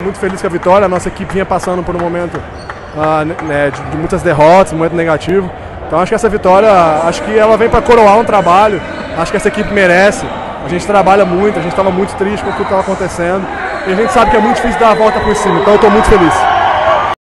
Muito feliz com a vitória, a nossa equipe vinha passando por um momento uh, né, de, de, muitas derrotas, um momento negativo. Então acho que essa vitória, acho que ela vem para coroar um trabalho, acho que essa equipe merece. A gente trabalha muito, a gente estava muito triste com o que estava acontecendo. E a gente sabe que é muito difícil dar a volta por cima, então eu estou muito feliz.